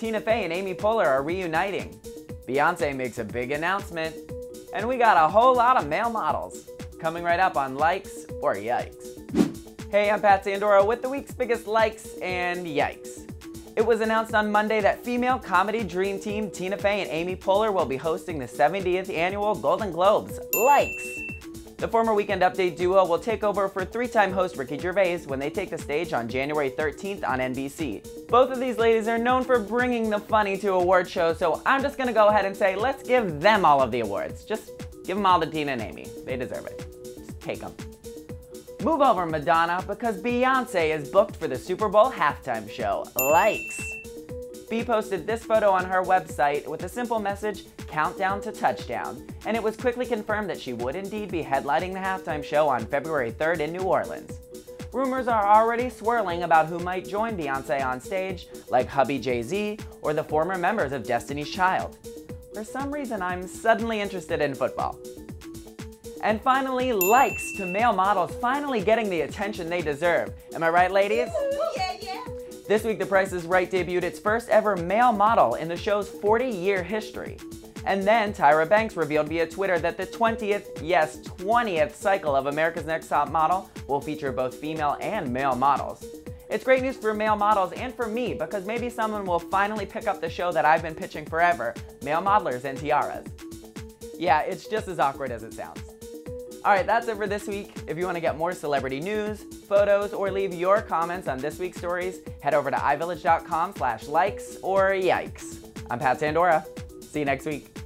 Tina Fey and Amy Poehler are reuniting. Beyonce makes a big announcement. And we got a whole lot of male models. Coming right up on Likes or Yikes. Hey, I'm Pat Sandora with the week's biggest likes and yikes. It was announced on Monday that female comedy dream team Tina Fey and Amy Poehler will be hosting the 70th annual Golden Globes. Likes! The former Weekend Update duo will take over for three-time host Ricky Gervais when they take the stage on January 13th on NBC. Both of these ladies are known for bringing the funny to award shows, so I'm just gonna go ahead and say let's give them all of the awards. Just give them all to Tina and Amy. They deserve it. Just take them. Move over, Madonna, because Beyonce is booked for the Super Bowl halftime show. Likes. B posted this photo on her website with a simple message, countdown to touchdown, and it was quickly confirmed that she would indeed be headlining the halftime show on February 3rd in New Orleans. Rumors are already swirling about who might join Beyonce on stage, like hubby Jay-Z or the former members of Destiny's Child. For some reason, I'm suddenly interested in football. And finally, likes to male models finally getting the attention they deserve. Am I right, ladies? This week, The Price is Right debuted its first ever male model in the show's 40-year history. And then Tyra Banks revealed via Twitter that the 20th, yes, 20th cycle of America's Next Top Model will feature both female and male models. It's great news for male models and for me because maybe someone will finally pick up the show that I've been pitching forever, Male Modelers and Tiaras. Yeah, it's just as awkward as it sounds. Alright, that's it for this week. If you want to get more celebrity news, photos, or leave your comments on this week's stories, head over to ivillage.com slash likes or yikes. I'm Pat Sandora. See you next week.